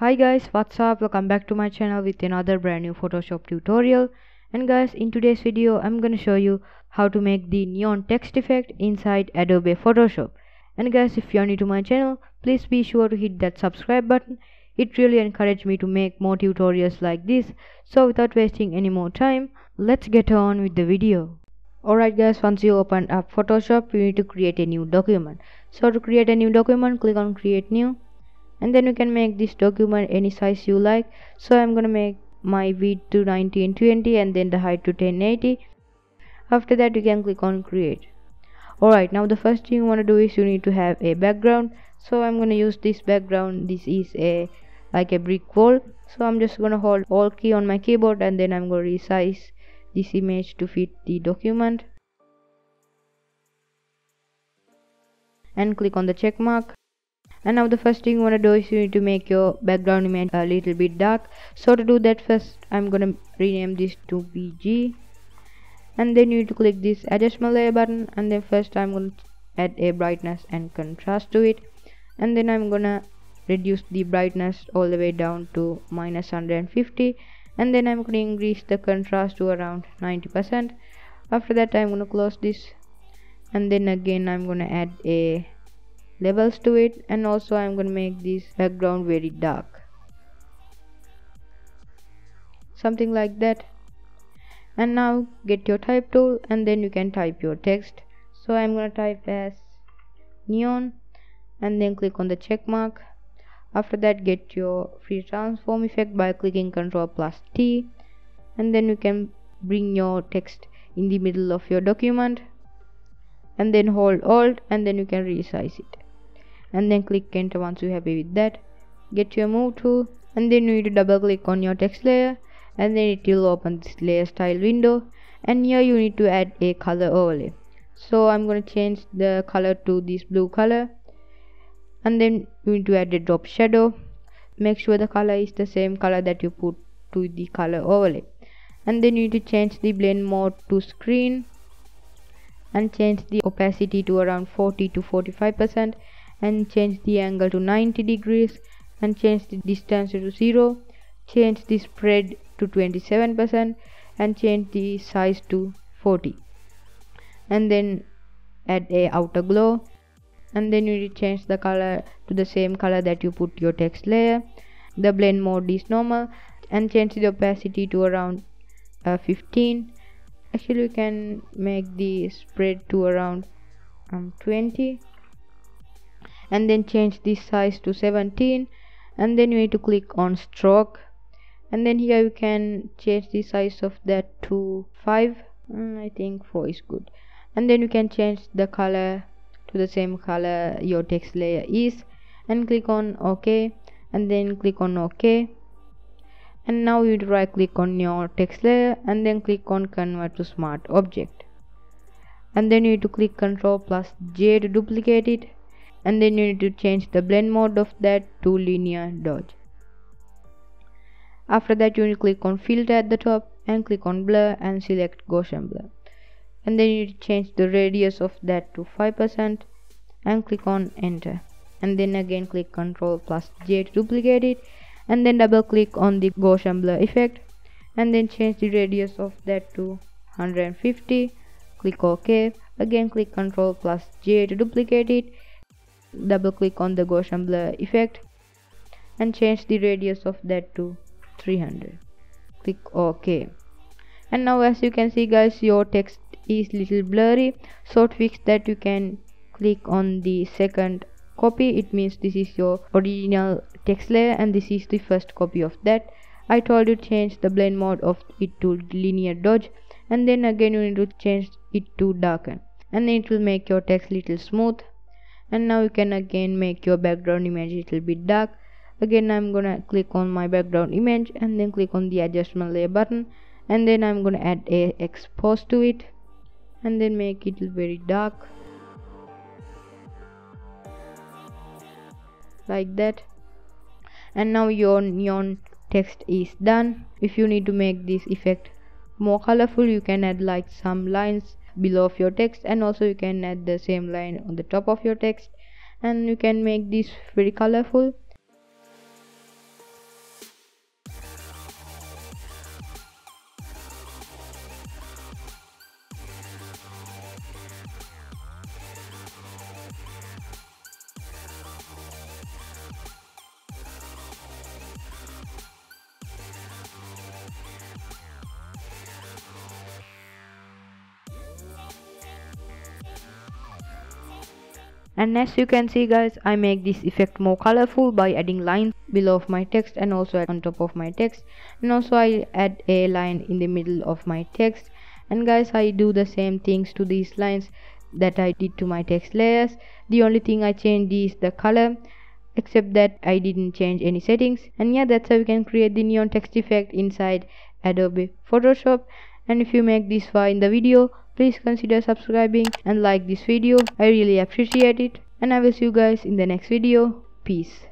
Hi guys, what's up? Welcome back to my channel with another brand new Photoshop tutorial. And guys, in today's video, I'm gonna show you how to make the neon text effect inside Adobe Photoshop. And guys, if you're new to my channel, please be sure to hit that subscribe button. It really encourages me to make more tutorials like this. So without wasting any more time, let's get on with the video. Alright guys, once you open up Photoshop, you need to create a new document. So to create a new document, click on create new and then you can make this document any size you like. So i'm gonna make my width to 1920 and then the height to 1080 after that you can click on create. Alright now the first thing you want to do is you need to have a background. So i'm gonna use this background. This is a like a brick wall. So i'm just gonna hold alt key on my keyboard and then i'm gonna resize this image to fit the document. And click on the check mark and now the first thing you want to do is you need to make your background image a little bit dark. So to do that first i'm gonna rename this to bg and then you need to click this adjustment layer button. And then first i'm gonna add a brightness and contrast to it. And then i'm gonna reduce the brightness all the way down to minus 150 and then i'm gonna increase the contrast to around 90 percent. After that i'm gonna close this. And then again i'm gonna add a levels to it and also I'm gonna make this background very dark. Something like that. And now get your type tool and then you can type your text. So I'm gonna type as neon and then click on the check mark. After that get your free transform effect by clicking ctrl plus T and then you can bring your text in the middle of your document. And then hold alt and then you can resize it and then click enter once you're happy with that. Get your move tool and then you need to double click on your text layer and then it will open this layer style window and here you need to add a color overlay. So I'm going to change the color to this blue color and then you need to add a drop shadow. Make sure the color is the same color that you put to the color overlay. And then you need to change the blend mode to screen and change the opacity to around 40 to 45 percent and change the angle to 90 degrees and change the distance to 0 change the spread to 27% and change the size to 40 and then add a outer glow and then you need to change the color to the same color that you put your text layer. The blend mode is normal and change the opacity to around uh, 15 actually you can make the spread to around um, 20 and then change this size to 17 and then you need to click on stroke and then here you can change the size of that to 5 mm, I think 4 is good. And then you can change the color to the same color your text layer is and click on ok and then click on ok. And now you right click on your text layer and then click on convert to smart object. And then you need to click ctrl plus j to duplicate it and then you need to change the blend mode of that to linear dodge. After that you need to click on filter at the top and click on blur and select Gaussian blur. And then you need to change the radius of that to 5% and click on enter. And then again click ctrl plus J to duplicate it. And then double click on the Gaussian blur effect. And then change the radius of that to 150 click ok. Again click ctrl plus J to duplicate it double click on the Gaussian blur effect and change the radius of that to 300 click ok. And now as you can see guys your text is little blurry. So to fix that you can click on the second copy. It means this is your original text layer and this is the first copy of that. I told you change the blend mode of it to linear dodge and then again you need to change it to darken. And it will make your text little smooth and now you can again make your background image a little bit dark. Again I'm gonna click on my background image and then click on the adjustment layer button. And then I'm gonna add a expose to it and then make it very dark. Like that. And now your neon text is done. If you need to make this effect more colorful you can add like some lines below of your text and also you can add the same line on the top of your text and you can make this very colorful and as you can see guys I make this effect more colorful by adding lines below of my text and also on top of my text. And also I add a line in the middle of my text. And guys I do the same things to these lines that I did to my text layers. The only thing I changed is the color except that I didn't change any settings. And yeah that's how you can create the neon text effect inside Adobe Photoshop and if you make this far in the video please consider subscribing and like this video. I really appreciate it. And I will see you guys in the next video. Peace